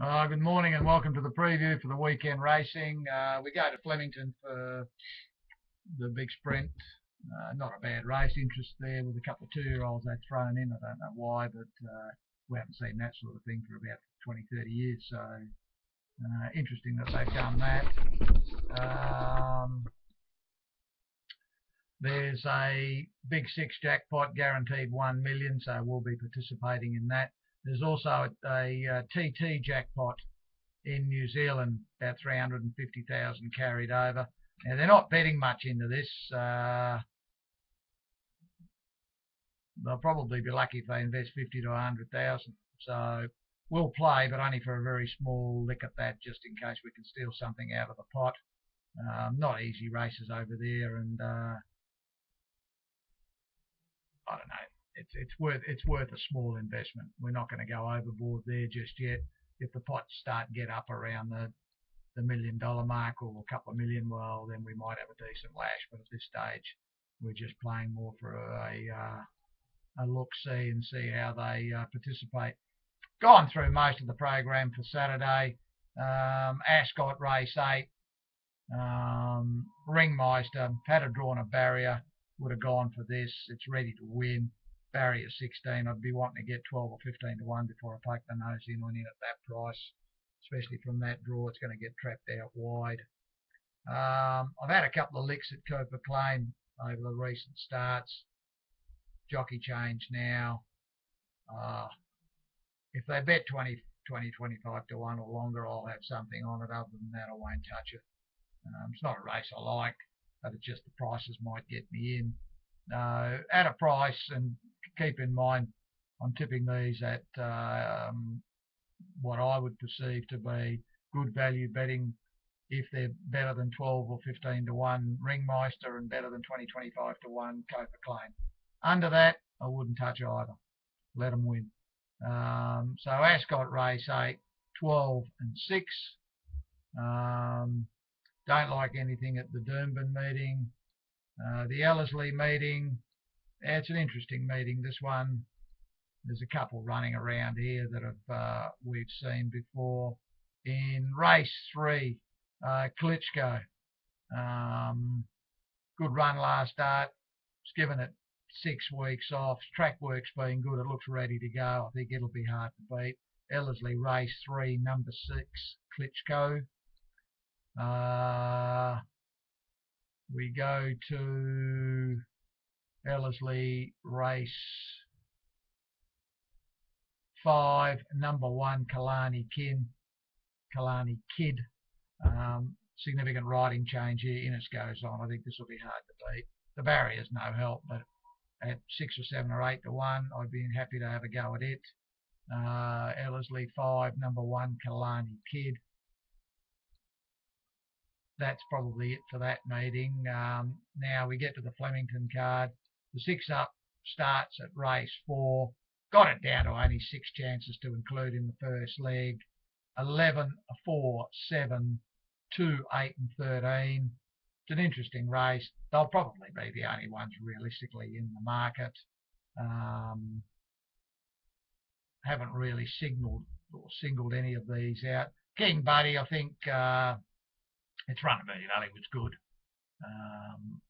Uh, good morning and welcome to the preview for the weekend racing. Uh, we go to Flemington for the big sprint. Uh, not a bad race. Interest there with a couple of two-year-olds they've thrown in. I don't know why, but uh, we haven't seen that sort of thing for about 20, 30 years. So uh, interesting that they've done that. Um, there's a big six jackpot guaranteed one million, so we'll be participating in that. There's also a, a, TT jackpot in New Zealand, about 350,000 carried over. Now they're not betting much into this. Uh, they'll probably be lucky if they invest 50 to 100,000. So we'll play, but only for a very small lick at that, just in case we can steal something out of the pot. Um, not easy races over there, and uh, I don't know it's it's worth it's worth a small investment. We're not going to go overboard there just yet. If the pots start get up around the the million dollar mark or a couple of million, well, then we might have a decent lash. But at this stage, we're just playing more for a uh, a look see and see how they uh, participate. Gone through most of the program for Saturday. Um, Ascot race eight. Um, Ringmeister had a drawn a barrier, would have gone for this. It's ready to win barrier 16, I'd be wanting to get 12 or 15 to 1 before I poke the nose in on in at that price. Especially from that draw, it's going to get trapped out wide. Um, I've had a couple of licks at Cooper Claim over the recent starts. Jockey change now. Uh, if they bet 20, 20, 25 to 1 or longer, I'll have something on it. Other than that, I won't touch it. Um, it's not a race I like, but it's just the prices might get me in. Uh, at a price and keep in mind, I'm tipping these at um, what I would perceive to be good value betting if they're better than 12 or 15 to 1 Ringmeister and better than 20, 25 to 1 Cooper Claim. Under that, I wouldn't touch either. Let them win. Um, so Ascot race 8, 12 and 6. Um, don't like anything at the Doomben meeting. Uh, the Ellerslie meeting, it's an interesting meeting. This one, there's a couple running around here that have uh, we've seen before. In race three, uh, Klitschko, um, good run last start. It's given it six weeks off. Track work's been good. It looks ready to go. I think it'll be hard to beat. Ellerslie race three, number six, Klitschko. Uh, we go to Ellerslie race five, number one, Kalani Kid. Kalani Kid. Um, significant riding change here. Innes goes on. I think this will be hard to beat. The barrier's no help, but at six or seven or eight to one, I'd be happy to have a go at it. Uh, Ellerslie five, number one, Kalani Kid. That's probably it for that meeting. Um, now we get to the Flemington card. The six up starts at race four. Got it down to only six chances to include in the first leg. 11, 4, 7, 2, 8 and 13. It's an interesting race. They'll probably be the only ones realistically in the market. Um, haven't really signalled or singled any of these out. King Buddy, I think uh, it's run immediately was good. Um,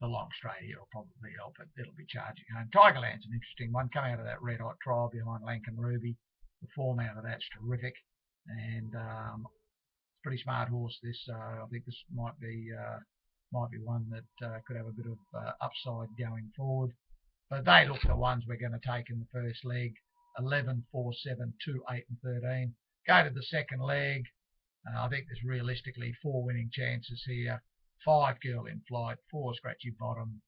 the long straight here will probably help it. It'll be charging home. Tigerland's an interesting one. Coming out of that red hot trial behind Lankan Rupee. The form out of that's terrific. And um, it's a pretty smart horse this. Uh, I think this might be uh, might be one that uh, could have a bit of uh, upside going forward. But they look the ones we're going to take in the first leg. 11, 4, 7, 2, 8 and 13. Go to the second leg. Uh, I think there's realistically four winning chances here five girl in flight, four scratchy bottom,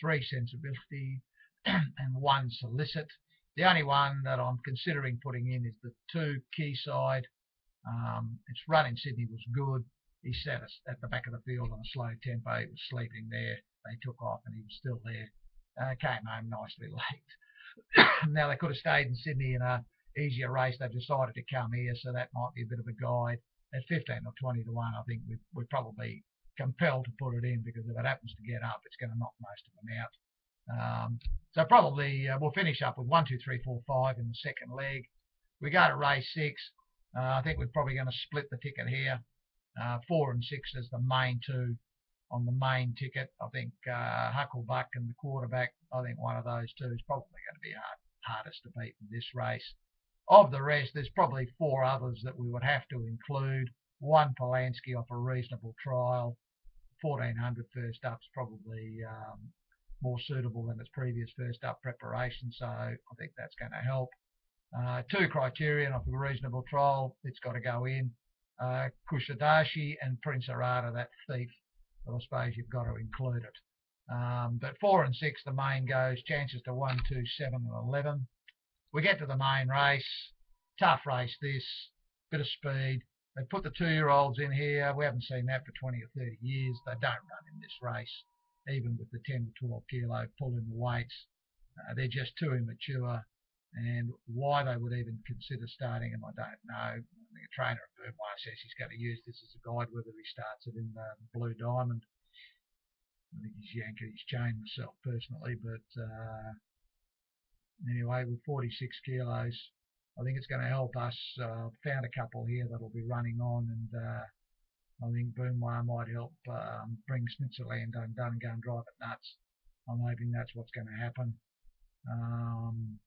three sensibility, and one solicit. The only one that I'm considering putting in is the two Quayside. Um, its run in Sydney was good. He sat at the back of the field on a slow tempo. He was sleeping there. They took off and he was still there. Uh, came home nicely late. now they could have stayed in Sydney in a easier race. They've decided to come here, so that might be a bit of a guide. At 15 or 20 to 1, I think we we probably compelled to put it in because if it happens to get up, it's going to knock most of them out. Um, so probably uh, we'll finish up with one, two, three, four, five in the second leg. We go to race six. Uh, I think we're probably going to split the ticket here. Uh, four and six is the main two on the main ticket. I think uh, Hucklebuck and the quarterback, I think one of those two is probably going to be hard, hardest to beat in this race. Of the rest, there's probably four others that we would have to include. One Polanski off a reasonable trial. 1400 first up's probably um, more suitable than its previous first up preparation, so I think that's going to help. Uh, two criterion off a reasonable trial, it's got to go in. Uh, Kushadashi and Prince Arata, that thief, but I suppose you've got to include it. Um, but four and six, the main goes, chances to one, two, seven, and 11. We get to the main race, tough race this, bit of speed. They put the two-year-olds in here. We haven't seen that for 20 or 30 years. They don't run in this race, even with the 10 or 12 kilo pulling the weights. Uh, they're just too immature. And why they would even consider starting them, I don't know. I think a trainer at Burmeier says he's going to use this as a guide whether he starts it in the Blue Diamond. I think he's yanking his chain myself personally, but uh, anyway, with 46 kilos, I think it's going to help us. Uh, found a couple here that'll be running on, and uh, I think Boomwire might help um, bring Smithland undone and go and drive it nuts. I'm hoping that's what's going to happen. Um,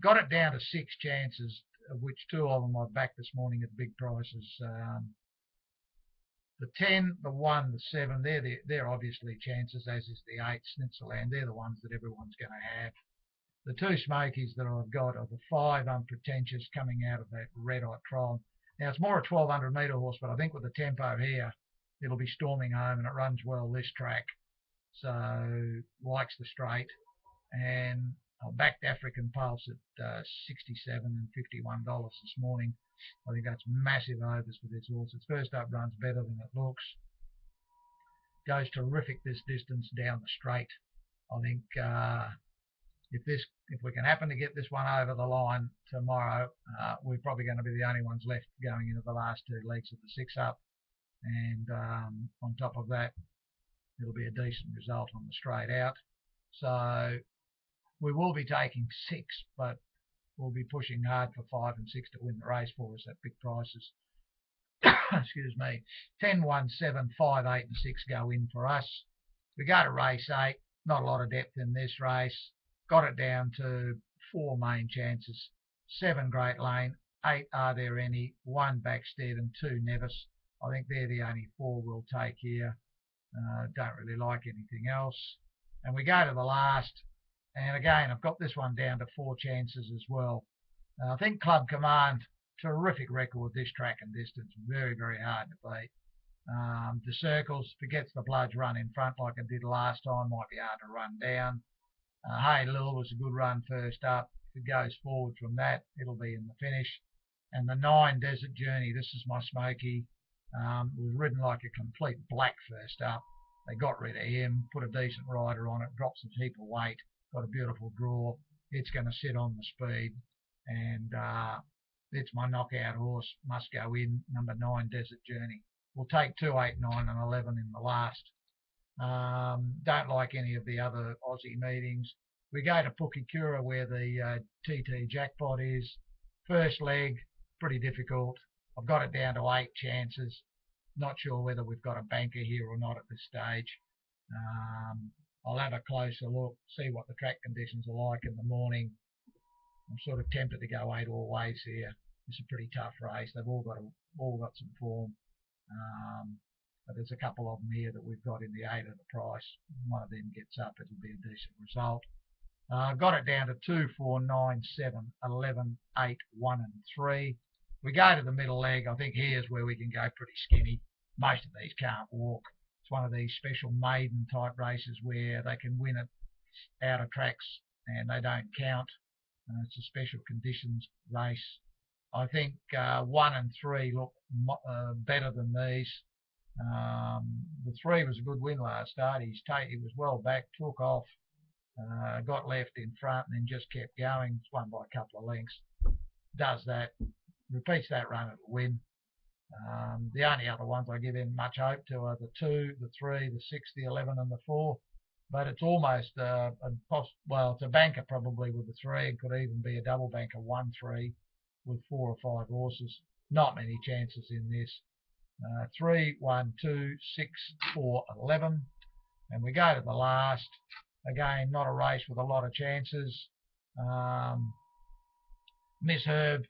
got it down to six chances, of which two of them I've backed this morning at big prices. Um, the 10, the 1, the 7, they're, the, they're obviously chances, as is the 8, Snitzerland. They're the ones that everyone's going to have. The two smokies that I've got are the 5 unpretentious coming out of that red eye trial. Now, it's more a 1200 metre horse, but I think with the tempo here, it'll be storming home and it runs well this track. So, likes the straight. And I backed African Pulse at uh, 67 and $51 this morning. I think that's massive overs for this horse. Its first up runs better than it looks. Goes terrific this distance down the straight. I think uh, if this, if we can happen to get this one over the line tomorrow, uh, we're probably going to be the only ones left going into the last two legs of the six up. And um, on top of that, it'll be a decent result on the straight out. So we will be taking six, but we'll be pushing hard for five and six to win the race for us at big prices. Excuse me. 10, 1, 7, 5, 8 and 6 go in for us. We go to race 8. Not a lot of depth in this race. Got it down to four main chances. 7 Great Lane. 8 Are There Any. 1 Backstead and 2 Nevis. I think they're the only four we'll take here. Uh, don't really like anything else. And we go to the last and again, I've got this one down to four chances as well. Uh, I think Club Command, terrific record this track and distance, very, very hard to beat. Um, the circles, forgets the bloods run in front like it did last time, might be hard to run down. Uh, hey Lil was a good run first up. If it goes forward from that, it'll be in the finish. And the nine Desert Journey, this is my Smoky, um, was ridden like a complete black first up. They got rid of him, put a decent rider on it, drops a heap of weight got a beautiful draw. It's going to sit on the speed, and uh, it's my knockout horse. Must go in number nine, Desert Journey. We'll take two, eight, nine, and eleven in the last. Um, don't like any of the other Aussie meetings. We go to Pukekura where the uh, TT jackpot is. First leg, pretty difficult. I've got it down to eight chances. Not sure whether we've got a banker here or not at this stage. Um, I'll have a closer look, see what the track conditions are like in the morning. I'm sort of tempted to go eight all ways here. It's a pretty tough race. They've all got a, all got some form. Um, there's a couple of them here that we've got in the eight at the price. One of them gets up, it'll be a decent result. Uh, got it down to 2, 4, 9, 7, 11, 8, 1 and 3. We go to the middle leg. I think here's where we can go pretty skinny. Most of these can't walk It's one of these special maiden type races where they can win it out of tracks and they don't count. Uh, it's a special conditions race. I think uh, one and three look uh, better than these. Um, the three was a good win last start. He's he was well back, took off, uh, got left in front, and then just kept going. It's won by a couple of lengths. Does that, repeats that run, it'll win. Um, the only other ones I give him much hope to are the 2, the 3, the 6, the 11 and the 4. But it's almost a poss well, it's a banker probably with the 3. It could even be a double banker 1-3 with four or five horses. Not many chances in this. Uh, 3, 1, 2, 6, 4, 11. And we go to the last. Again, not a race with a lot of chances. Um, Miss Herb,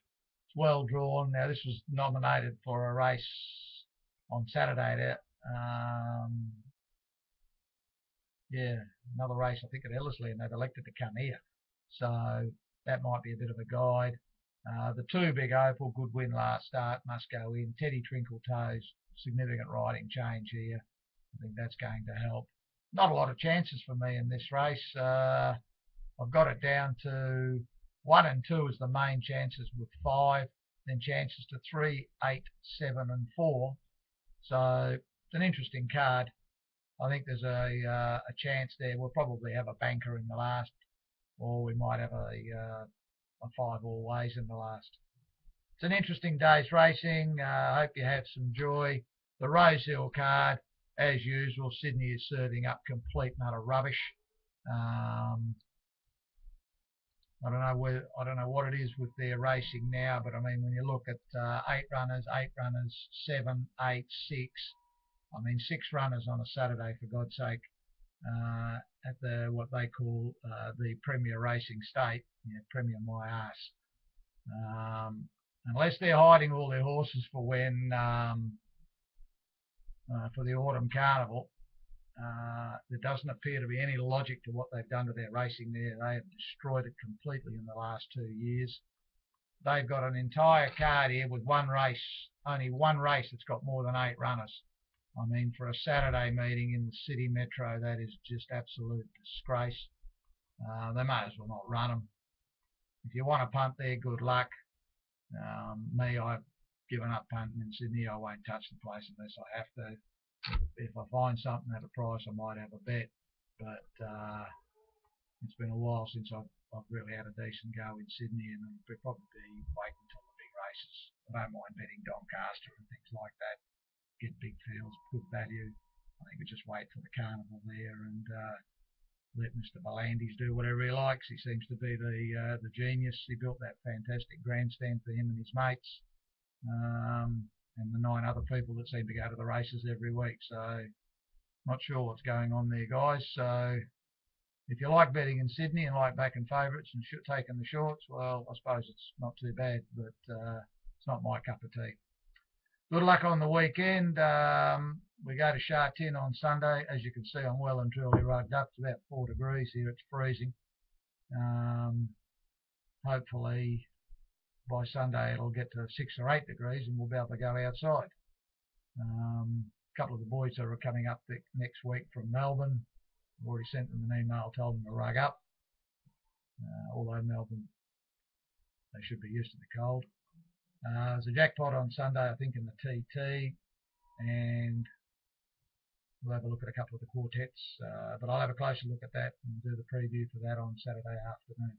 well drawn. Now, this was nominated for a race on Saturday. Um, yeah, another race, I think, at Ellerslie, and they've elected to come here. So that might be a bit of a guide. Uh, the two big opal, good win last start, must go in. Teddy Trinkle Toes, significant riding change here. I think that's going to help. Not a lot of chances for me in this race. Uh, I've got it down to one and two as the main chances with five, then chances to three, eight, seven, and four. So it's an interesting card. I think there's a uh, a chance there. We'll probably have a banker in the last, or we might have a uh, a five all ways in the last. It's an interesting day's racing. I uh, hope you have some joy. The Rosehill card, as usual, Sydney is serving up complete and utter rubbish. Um, I don't know where I don't know what it is with their racing now, but I mean when you look at uh, eight runners, eight runners, seven, eight, six. I mean six runners on a Saturday for God's sake uh, at the what they call uh, the Premier Racing State, you know, Premier My Ass. Um, unless they're hiding all their horses for when um, uh, for the autumn carnival, uh, there doesn't appear to be any logic to what they've done to their racing there. They have destroyed it completely in the last two years. They've got an entire card here with one race, only one race that's got more than eight runners. I mean, for a Saturday meeting in the city metro, that is just absolute disgrace. Uh, they may as well not run them. If you want to punt there, good luck. Um, me, I've given up punting in Sydney. I won't touch the place unless I have to. If I find something at a price, I might have a bet. But uh, it's been a while since I've, I've, really had a decent go in Sydney, and I'll probably waiting until the big races. I don't mind betting Doncaster and things like that get big fields, good value. I think we just wait for the carnival there and uh, let Mr. V'landys do whatever he likes. He seems to be the uh, the genius. He built that fantastic grandstand for him and his mates, um, and the nine other people that seem to go to the races every week. So, not sure what's going on there, guys. So, if you like betting in Sydney and like backing favourites and taking the shorts, well, I suppose it's not too bad, but uh, it's not my cup of tea good luck on the weekend. Um, we go to Sha Tin on Sunday. As you can see, I'm well and truly rugged up. It's about four degrees here. It's freezing. Um, hopefully by Sunday it'll get to six or eight degrees and we'll be able to go outside. Um, a couple of the boys are coming up next week from Melbourne. I've already sent them an email, told them to rug up. Uh, although Melbourne, they should be used to the cold. Uh, there's a jackpot on Sunday, I think, in the TT, and we'll have a look at a couple of the quartets. Uh, but I'll have a closer look at that and do the preview for that on Saturday afternoon.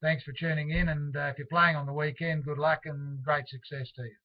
Thanks for tuning in, and uh, if you're playing on the weekend, good luck and great success to you.